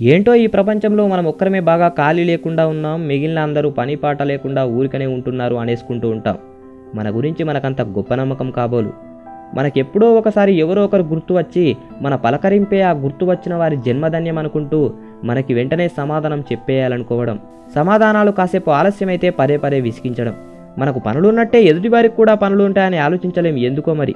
ఏంటో ఈ ప్రపంచంలో మనం ఒక్కరమే బాగా ఖాళీ లేకుండా ఉన్నాం మిగిలిన అందరూ పని పాట లేకుండా ఊరికనే ఉంటున్నారు అనేసుకుంటూ ఉంటాం. మన గురించి మనకంత గొప్ప నమ్మకం కాబోలు. మనకెప్పుడో ఒకసారి ఎవరో ఒకరు గుర్తు వచ్చి మన పలకరింపే ఆ గుర్తు వచ్చిన వారి జన్మధన్యం అనుకుంటూ మనకి వెంటనే సమాధానం చెప్పేయాలనుకోవడం సమాధానాలు కాసేపు ఆలస్యమైతే పదే పదే విసిగించడం. మనకు పనులున్నట్టే ఎదుటివారికి కూడా పనులు ఉంటాయని ఆలోచించలేం ఎందుకో మరి?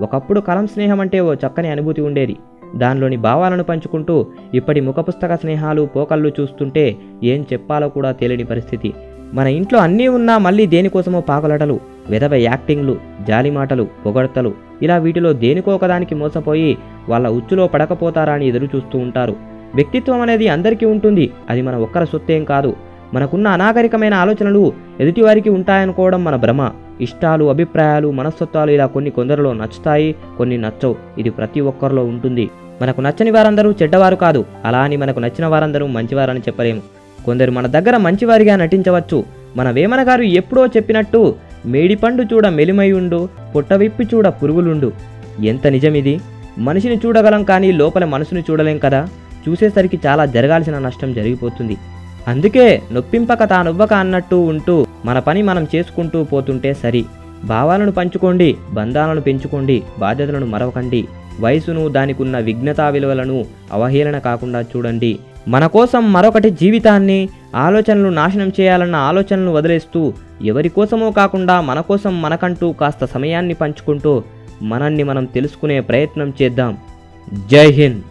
ఒకప్పుడు కలం స్నేహం అంటే ఓ చక్కని అనుభూతి ఉండేది. దానిలోని భావాలను పంచుకుంటూ ఇప్పటి ముఖపుస్తక స్నేహాలు పోకళ్ళు చూస్తుంటే ఏం చెప్పాలో కూడా తెలియని పరిస్థితి. మన ఇంట్లో అన్నీ ఉన్నా మళ్ళీ దేనికోసమో పాకులటలు విధవ యాక్టింగ్లు జాలిమాటలు పొగడతలు పొగడ్తలు ఇలా వీటిలో దేనికో ఒకదానికి మోసపోయి వాళ్ళ ఉచ్చులో పడకపోతారా అని ఎదురు చూస్తూ ఉంటారు. వ్యక్తిత్వం అనేది అందరికీ ఉంటుంది అది మన ఒక్కర సొత్తేం కాదు. మనకున్న అనాగరికమైన ఆలోచనలు ఎదుటివారికి ఉంటాయనుకోవడం మన భ్రమ. ఇష్టాలు అభిప్రాయాలు మనస్తత్వాలు ఇలా కొన్ని కొందరిలో నచ్చుతాయి కొన్ని నచ్చవు. ఇది ప్రతి ఒక్కరిలో ఉంటుంది. మనకు నచ్చని వారందరూ చెడ్డవారు కాదు. అలా అని మనకు నచ్చిన వారందరూ మంచివారని చెప్పలేము. కొందరు మన దగ్గర మంచివారిగా నటించవచ్చు. మన వేమన గారు ఎప్పుడో చెప్పినట్టు మేడిపండు చూడ మెలిమైయుండు పుట్టవిప్పి చూడ పురుగులుండు. ఎంత నిజమిది? మనిషిని చూడగలం కానీ లోపల మనసుని చూడలేం కదా? చూసేసరికి చాలా జరగాల్సిన నష్టం జరిగిపోతుంది. అందుకే నొప్పింపక తానొవ్వక అన్నట్టు ఉంటూ మన పని మనం చేసుకుంటూ పోతుంటే సరి. భావాలను పంచుకోండి బంధాలను పెంచుకోండి బాధ్యతలను మరవకండి. వయసును దానికున్న విఘ్నతా విలువలను అవహేళన కాకుండా చూడండి. మన కోసం మరొకటి జీవితాన్ని ఆలోచనలు నాశనం చేయాలన్న ఆలోచనలు వదిలేస్తూ ఎవరి కోసమో కాకుండా మన కోసం మనకంటూ కాస్త సమయాన్ని పంచుకుంటూ మనల్ని మనం తెలుసుకునే ప్రయత్నం చేద్దాం. జై హింద్.